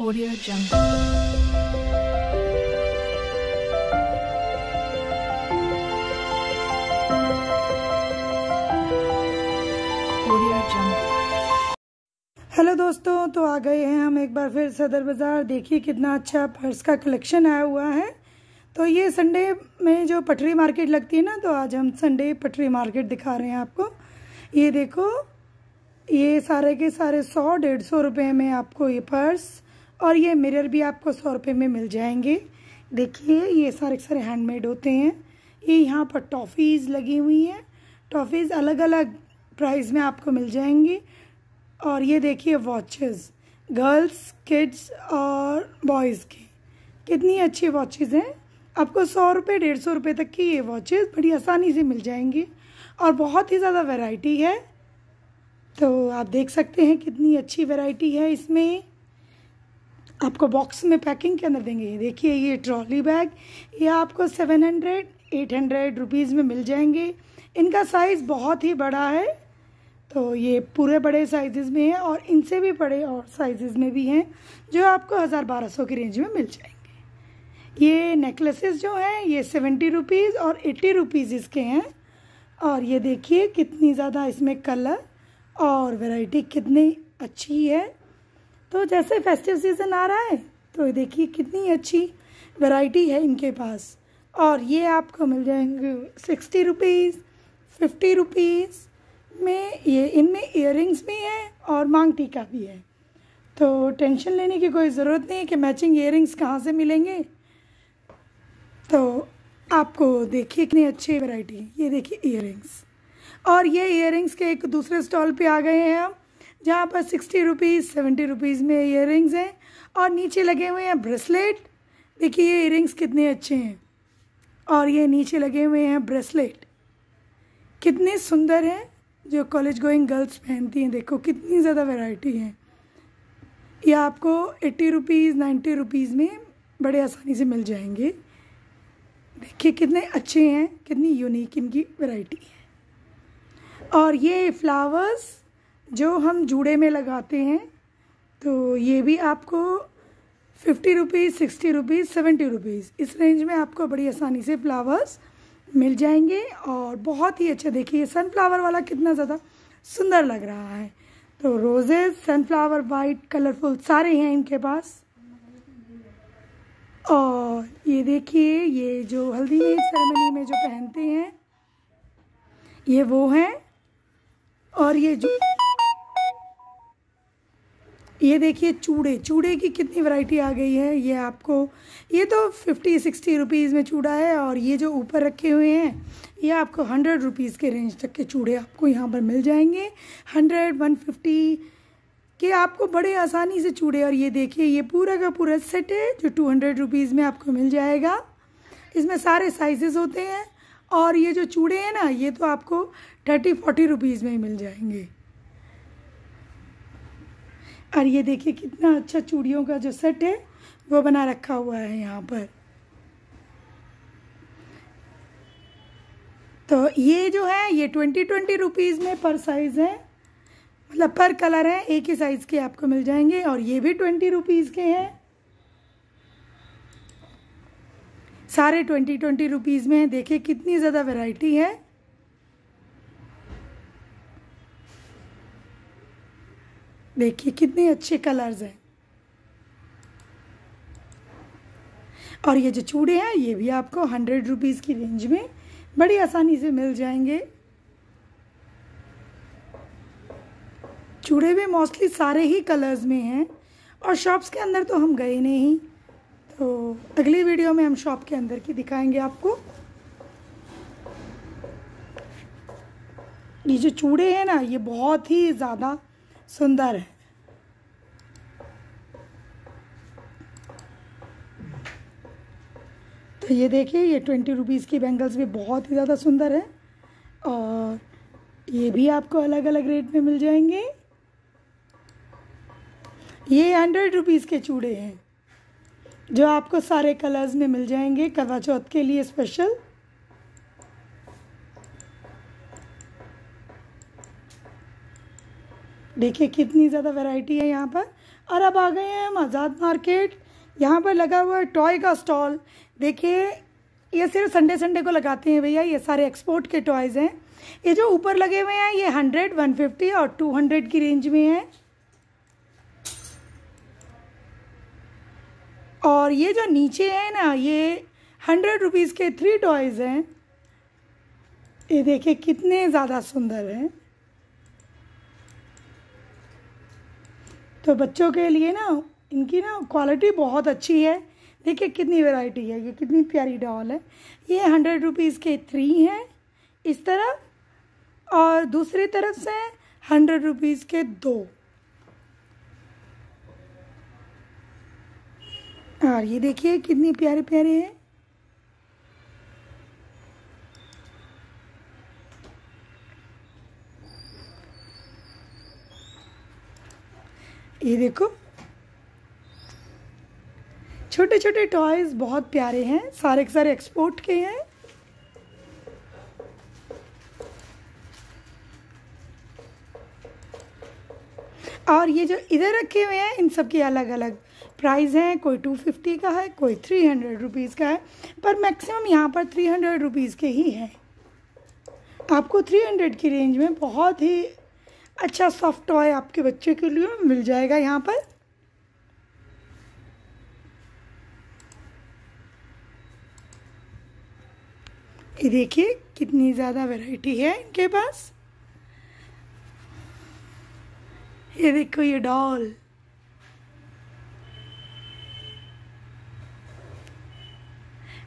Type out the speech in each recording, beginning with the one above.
Audio Jungle. Hello दोस्तों तो आ गए हैं हम एक बार फिर सदर बाज़ार। देखिए कितना अच्छा पर्स का कलेक्शन आया हुआ है। तो ये संडे में जो पटरी मार्केट लगती है ना तो आज हम संडे पटरी मार्केट दिखा रहे हैं आपको। ये देखो, ये सारे के सारे सौ डेढ़ सौ रुपये में आपको ये पर्स और ये मिरर भी आपको सौ रुपये में मिल जाएँगे। देखिए, ये सारे सारे हैंडमेड होते हैं। ये यहाँ पर टॉफ़ीज़ लगी हुई हैं। टॉफ़ीज़ अलग अलग प्राइस में आपको मिल जाएँगी। और ये देखिए वॉचेस गर्ल्स किड्स और बॉयज़ की। कितनी अच्छी वॉचेस हैं। आपको सौ रुपये डेढ़ सौ रुपये तक की ये वॉचेस बड़ी आसानी से मिल जाएँगी। और बहुत ही ज़्यादा वैरायटी है। तो आप देख सकते हैं कितनी अच्छी वैरायटी है इसमें। आपको बॉक्स में पैकिंग के अंदर देंगे। देखिए, ये ट्रॉली बैग ये आपको seven hundred eight hundred rupees में मिल जाएँगे। इनका साइज़ बहुत ही बड़ा है तो ये पूरे बड़े साइजेस में है और इनसे भी बड़े और साइजेस में भी हैं, जो आपको हज़ार बारह सौ की रेंज में मिल जाएँगे। ये नेकलेसेस जो हैं, ये सेवेंटी रुपीज़ और एट्टी रुपीज़ इसके हैं। और ये देखिए, कितनी ज़्यादा इसमें कलर और वैरायटी कितनी अच्छी है। तो जैसे फेस्टिव सीज़न आ रहा है तो देखिए कितनी अच्छी वैरायटी है इनके पास। और ये आपको मिल जाएँगे सिक्सटी रुपीज़ फिफ्टी रुपीज़ में ये, इनमें इयररिंग्स भी हैं और मांग टीका भी है। तो टेंशन लेने की कोई ज़रूरत नहीं है कि मैचिंग इयररिंग्स कहाँ से मिलेंगे। तो आपको देखिए कितनी अच्छी वैरायटी ये देखिए इयररिंग्स और ये इयररिंग्स के एक दूसरे स्टॉल पे आ गए हैं हम। जहाँ पर सिक्सटी रुपीज़, सेवेंटी रुपीज़ में इयररिंग्स हैं और नीचे लगे हुए हैं ब्रेसलेट देखिए ये इयररिंग्स कितने अच्छे हैं। और ये नीचे लगे हुए हैं ब्रेसलेट कितने सुंदर हैं जो कॉलेज गोइंग गर्ल्स पहनती हैं। देखो, कितनी ज़्यादा वैरायटी है। ये आपको एट्टी रुपीज़ नाइन्टी रुपीज़ में बड़े आसानी से मिल जाएँगे। देखिए कितने अच्छे हैं, कितनी यूनिक इनकी वैरायटी है। और ये फ्लावर्स जो हम जूड़े में लगाते हैं तो ये भी आपको fifty rupees, sixty rupees, seventy rupees, इस रेंज में आपको बड़ी आसानी से फ्लावर्स मिल जाएँगे और बहुत ही अच्छा देखिए सनफ्लावर वाला कितना ज़्यादा सुंदर लग रहा है। तो रोजेज सनफ्लावर वाइट कलरफुल सारे हैं इनके पास। और ये देखिए, ये जो हल्दी सेरेमनी में जो पहनते हैं, ये वो हैं। और ये जो ये देखिए चूड़े चूड़े की कितनी वैरायटी आ गई है, ये आपको, ये तो फिफ्टी सिक्सटी रुपीज़ में चूड़ा है और ये जो ऊपर रखे हुए हैं, ये आपको हंड्रेड रुपीज़ के रेंज तक के चूड़े आपको यहाँ पर मिल जाएँगे। हंड्रेड वन फिफ्टी के आपको बड़े आसानी से चूड़े और ये देखिए, ये पूरा का पूरा सेट है जो टू हंड्रेड रुपीज़ में आपको मिल जाएगा। इसमें सारे साइजेस होते हैं और ये जो चूड़े हैं ना, ये तो आपको थर्टी फोर्टी रुपीज़ में ही मिल जाएँगे। और ये देखिए कितना अच्छा चूड़ियों का जो सेट है, वो बना रखा हुआ है यहाँ पर। तो ये जो है, ये ट्वेंटी ट्वेंटी रुपीज़ में पर साइज़ है। मतलब पर कलर है, एक ही साइज़ के आपको मिल जाएँगे और ये भी ट्वेंटी रुपीज़ के हैं। सारे ट्वेंटी ट्वेंटी रुपीज़ में देखिए कितनी ज़्यादा वैरायटी है। देखिए, कितने अच्छे कलर्स हैं। और ये जो चूड़े हैं, ये भी आपको हंड्रेड रुपीज़ की रेंज में बड़ी आसानी से मिल जाएँगे। चूड़े भी मोस्टली सारे ही कलर्स में हैं। और शॉप्स के अंदर तो हम गए नहीं। तो अगली वीडियो में हम शॉप के अंदर की दिखाएँगे आपको। ये जो चूड़े हैं ना, ये बहुत ही ज़्यादा सुंदर है। तो ये देखिए, ये ट्वेंटी रुपीज़ की बैंगल्स भी बहुत ही ज़्यादा सुंदर है और ये भी आपको अलग अलग रेट में मिल जाएँगे। ये हंड्रेड रुपीज़ के चूड़े हैं, जो आपको सारे कलर्स में मिल जाएँगे करवा चौथ के लिए स्पेशल। देखिए कितनी ज़्यादा वैरायटी है यहाँ पर। और अब आ गए हैं हम आज़ाद मार्केट यहाँ पर लगा हुआ है टॉय का स्टॉल देखिए, ये सिर्फ़ संडे संडे को लगाते हैं भैया, ये सारे एक्सपोर्ट के टॉयज़ हैं। ये जो ऊपर लगे हुए हैं, ये हंड्रेड वन फिफ्टी और टू हंड्रेड की रेंज में है। और ये जो नीचे है ना, ये हंड्रेड रुपीज़ के थ्री टॉयज़ हैं। ये देखिए कितने ज़्यादा सुंदर हैं। तो बच्चों के लिए ना, इनकी ना क्वालिटी बहुत अच्छी है। देखिए कितनी वैरायटी है, ये कितनी प्यारी डॉल है। ये हंड्रेड रुपीज़ के थ्री हैं, इस तरफ़ और दूसरी तरफ़ से हंड्रेड रुपीज़ के दो। और ये देखिए कितनी प्यारे प्यारे हैं। ये देखो। छोटे छोटे टॉयज बहुत प्यारे हैं, सारे के सारे एक्सपोर्ट के हैं। और ये जो इधर रखे हुए हैं, इन सब के अलग अलग प्राइस हैं। कोई टू फिफ्टी का है, कोई थ्री हंड्रेड रुपीज़ का है, पर मैक्सिमम यहाँ पर थ्री हंड्रेड रुपीज़ के ही हैं। आपको थ्री हंड्रेड की रेंज में बहुत ही अच्छा सॉफ्ट टॉय आपके बच्चे के लिए मिल जाएगा यहाँ पर। ये देखिए कितनी ज़्यादा वैरायटी है इनके पास। ये देखो ये डॉल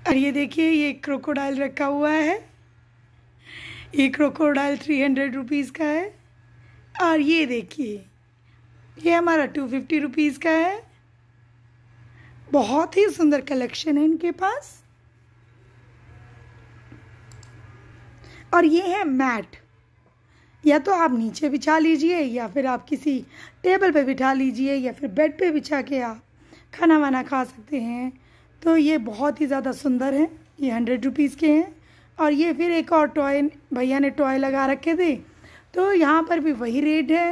और ये देखिए ये क्रोकोडाइल रखा हुआ है। ये क्रोकोडाइल थ्री हंड्रेड रुपीज़ का है। और ये देखिए, ये हमारा टू फिफ्टी रुपीज़ का है। बहुत ही सुंदर कलेक्शन है इनके पास। और ये है मैट या तो आप नीचे बिछा लीजिए, या फिर आप किसी टेबल पे बिठा लीजिए, या फिर बेड पे बिछा के आप खाना वाना खा सकते हैं। तो ये बहुत ही ज़्यादा सुंदर है। ये हंड्रेड रुपीज़ के हैं। और ये फिर एक और टॉय भैया ने टॉय लगा रखे थे। तो यहाँ पर भी वही रेट है।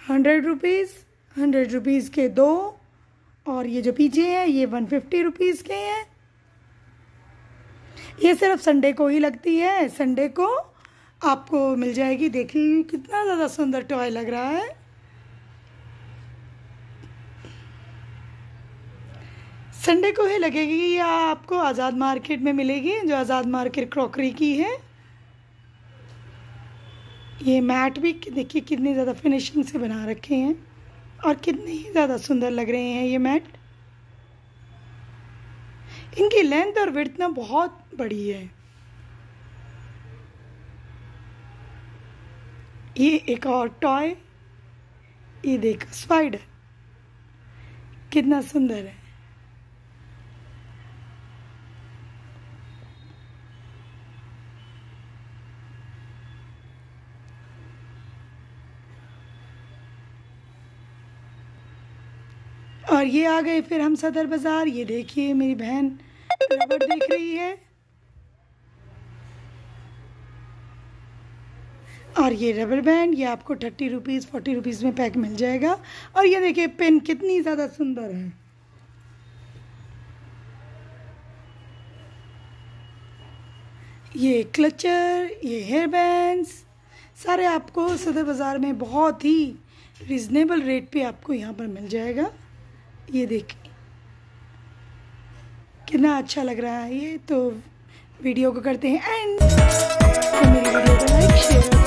हंड्रेड रुपीज़ हंड्रेड रुपीज़ के दो, और ये जो पीछे है, ये वन फिफ्टी रुपीज़ के हैं। ये सिर्फ़ संडे को ही लगती है। संडे को आपको मिल जाएगी। देखिए, कितना ज़्यादा सुंदर टॉय लग रहा है। संडे को ही लगेगी, या आपको आज़ाद मार्केट में मिलेगी, जो आज़ाद मार्केट क्रॉकरी की है। ये मैट भी देखिए कितनी ज़्यादा फिनिशिंग से बना रखे हैं और कितने ही ज़्यादा सुंदर लग रहे हैं ये मैट। इनकी लेंथ और विड्थ ना बहुत बड़ी है। ये एक और टॉय ये देखो स्पाइडर कितना सुंदर है। और ये आ गए फिर हम सदर बाज़ार। ये देखिए मेरी बहन रबड़ देख रही है। और ये रबर बैंड, ये आपको थर्टी रुपीज़ फोर्टी रुपीज़ में पैक मिल जाएगा। और ये देखिए, पेन कितनी ज़्यादा सुंदर है। ये क्लचर, ये हेयर बैंड्स, सारे आपको सदर बाज़ार में बहुत ही रिजनेबल रेट पे आपको यहाँ पर मिल जाएगा। ये देखें, कितना अच्छा लग रहा है ये तो वीडियो को करते हैं एंड तो मेरी वीडियो को लाइक शेयर